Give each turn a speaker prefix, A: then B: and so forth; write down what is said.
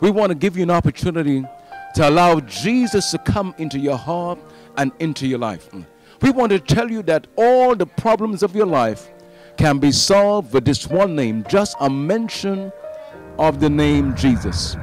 A: we want to give you an opportunity to allow Jesus to come into your heart and into your life. We want to tell you that all the problems of your life can be solved with this one name, just a mention of the name Jesus.